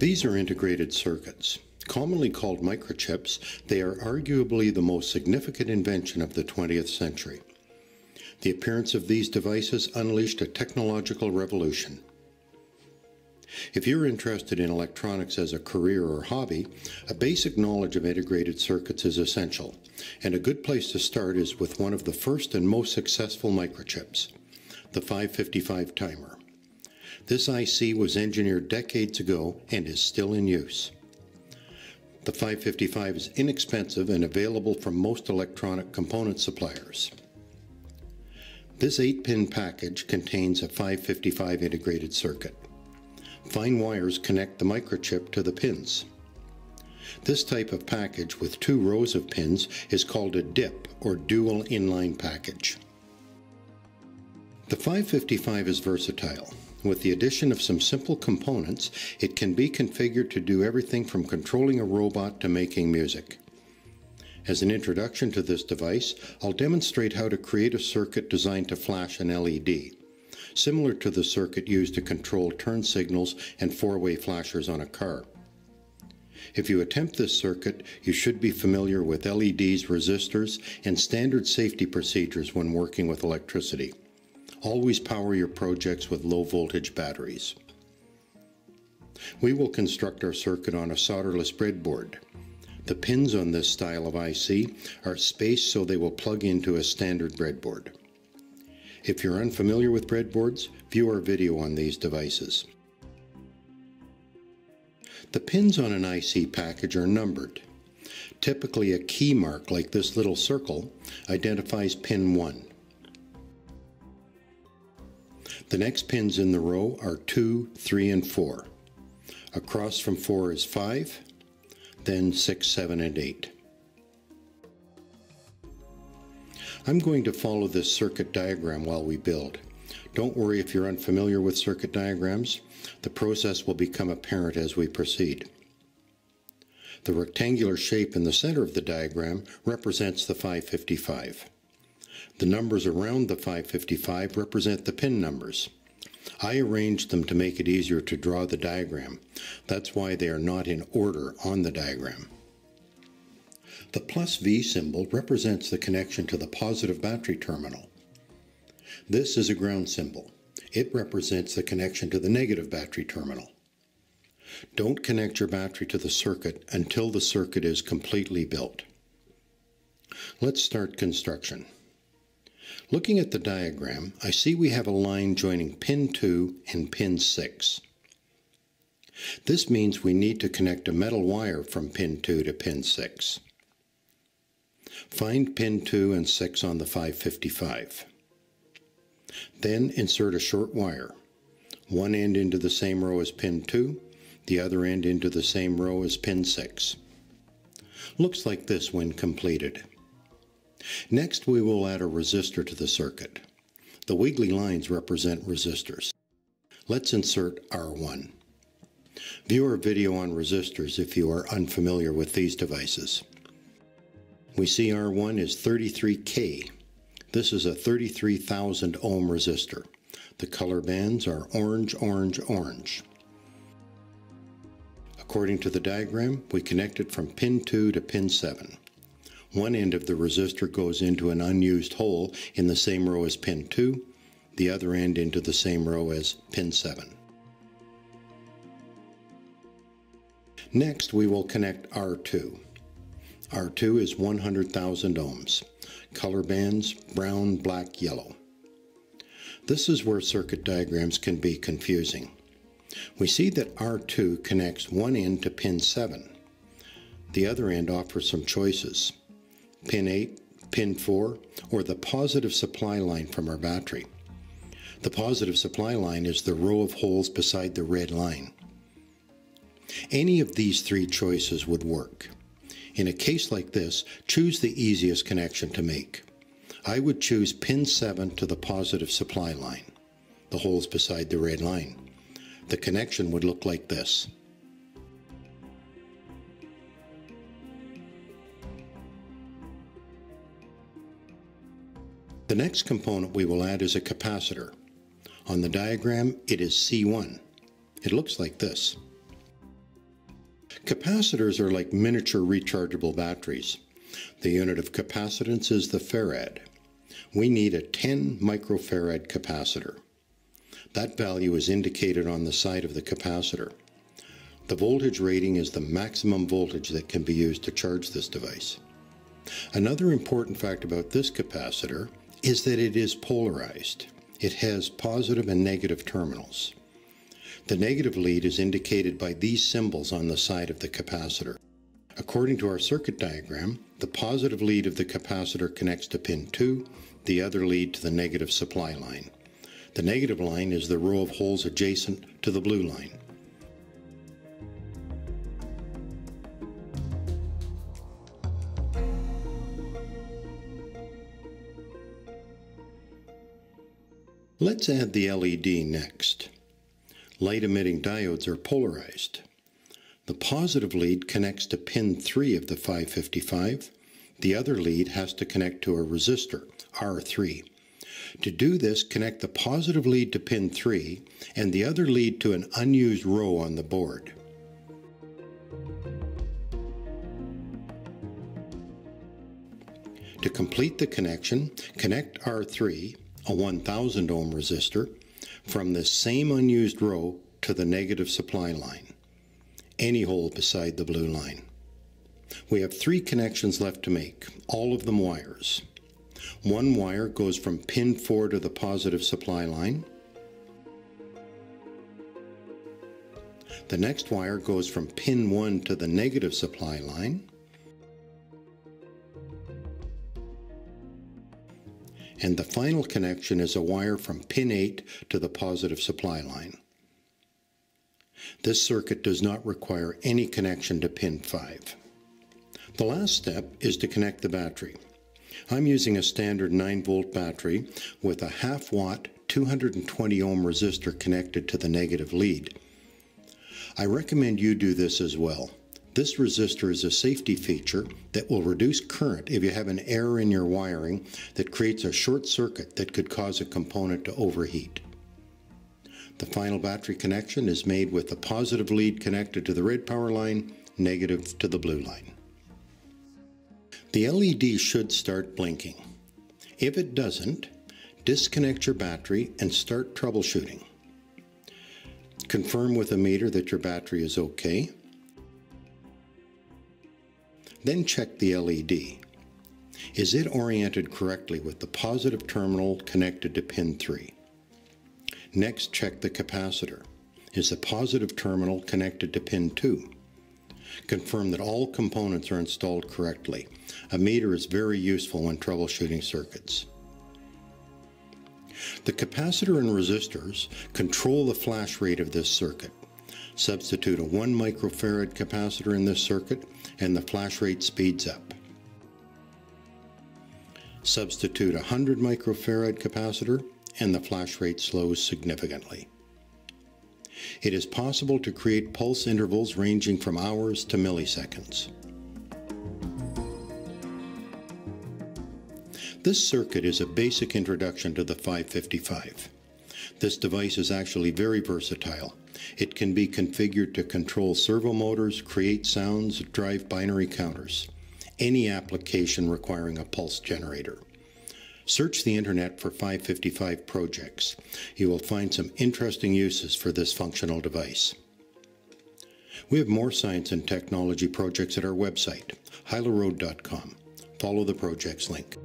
These are integrated circuits. Commonly called microchips, they are arguably the most significant invention of the 20th century. The appearance of these devices unleashed a technological revolution. If you're interested in electronics as a career or hobby, a basic knowledge of integrated circuits is essential, and a good place to start is with one of the first and most successful microchips, the 555 timer. This IC was engineered decades ago and is still in use. The 555 is inexpensive and available from most electronic component suppliers. This 8-pin package contains a 555 integrated circuit. Fine wires connect the microchip to the pins. This type of package with two rows of pins is called a DIP or dual inline package. The 555 is versatile. With the addition of some simple components, it can be configured to do everything from controlling a robot to making music. As an introduction to this device, I'll demonstrate how to create a circuit designed to flash an LED, similar to the circuit used to control turn signals and four-way flashers on a car. If you attempt this circuit, you should be familiar with LEDs, resistors, and standard safety procedures when working with electricity. Always power your projects with low voltage batteries. We will construct our circuit on a solderless breadboard. The pins on this style of IC are spaced so they will plug into a standard breadboard. If you're unfamiliar with breadboards, view our video on these devices. The pins on an IC package are numbered. Typically a key mark like this little circle identifies pin 1. The next pins in the row are 2, 3, and 4. Across from 4 is 5, then 6, 7, and 8. I'm going to follow this circuit diagram while we build. Don't worry if you're unfamiliar with circuit diagrams, the process will become apparent as we proceed. The rectangular shape in the center of the diagram represents the 555. The numbers around the 555 represent the pin numbers. I arranged them to make it easier to draw the diagram. That's why they are not in order on the diagram. The plus V symbol represents the connection to the positive battery terminal. This is a ground symbol. It represents the connection to the negative battery terminal. Don't connect your battery to the circuit until the circuit is completely built. Let's start construction. Looking at the diagram, I see we have a line joining pin 2 and pin 6. This means we need to connect a metal wire from pin 2 to pin 6. Find pin 2 and 6 on the 555. Then insert a short wire, one end into the same row as pin 2, the other end into the same row as pin 6. Looks like this when completed. Next, we will add a resistor to the circuit. The wiggly lines represent resistors. Let's insert R1. View our video on resistors if you are unfamiliar with these devices. We see R1 is 33K. This is a 33,000 ohm resistor. The color bands are orange, orange, orange. According to the diagram, we connect it from pin 2 to pin 7. One end of the resistor goes into an unused hole in the same row as pin 2, the other end into the same row as pin 7. Next, we will connect R2. R2 is 100,000 ohms. Color bands brown, black, yellow. This is where circuit diagrams can be confusing. We see that R2 connects one end to pin 7. The other end offers some choices pin 8, pin 4, or the positive supply line from our battery. The positive supply line is the row of holes beside the red line. Any of these three choices would work. In a case like this, choose the easiest connection to make. I would choose pin 7 to the positive supply line, the holes beside the red line. The connection would look like this. The next component we will add is a capacitor. On the diagram, it is C1. It looks like this. Capacitors are like miniature rechargeable batteries. The unit of capacitance is the farad. We need a 10 microfarad capacitor. That value is indicated on the side of the capacitor. The voltage rating is the maximum voltage that can be used to charge this device. Another important fact about this capacitor is that it is polarized. It has positive and negative terminals. The negative lead is indicated by these symbols on the side of the capacitor. According to our circuit diagram, the positive lead of the capacitor connects to pin 2, the other lead to the negative supply line. The negative line is the row of holes adjacent to the blue line. Let's add the LED next. Light emitting diodes are polarized. The positive lead connects to pin 3 of the 555. The other lead has to connect to a resistor, R3. To do this, connect the positive lead to pin 3 and the other lead to an unused row on the board. To complete the connection, connect R3, a 1000 ohm resistor, from the same unused row to the negative supply line any hole beside the blue line. We have three connections left to make, all of them wires. One wire goes from pin 4 to the positive supply line. The next wire goes from pin 1 to the negative supply line. And the final connection is a wire from pin 8 to the positive supply line. This circuit does not require any connection to pin 5. The last step is to connect the battery. I'm using a standard 9 volt battery with a half watt 220 ohm resistor connected to the negative lead. I recommend you do this as well. This resistor is a safety feature that will reduce current if you have an error in your wiring that creates a short circuit that could cause a component to overheat. The final battery connection is made with the positive lead connected to the red power line, negative to the blue line. The LED should start blinking. If it doesn't, disconnect your battery and start troubleshooting. Confirm with a meter that your battery is okay. Then check the LED. Is it oriented correctly with the positive terminal connected to pin 3? Next, check the capacitor. Is the positive terminal connected to pin 2? Confirm that all components are installed correctly. A meter is very useful when troubleshooting circuits. The capacitor and resistors control the flash rate of this circuit. Substitute a 1 microfarad capacitor in this circuit and the flash rate speeds up. Substitute a 100 microfarad capacitor and the flash rate slows significantly. It is possible to create pulse intervals ranging from hours to milliseconds. This circuit is a basic introduction to the 555. This device is actually very versatile. It can be configured to control servo motors, create sounds, drive binary counters, any application requiring a pulse generator. Search the internet for 555 projects. You will find some interesting uses for this functional device. We have more science and technology projects at our website, hilaroad.com. Follow the projects link.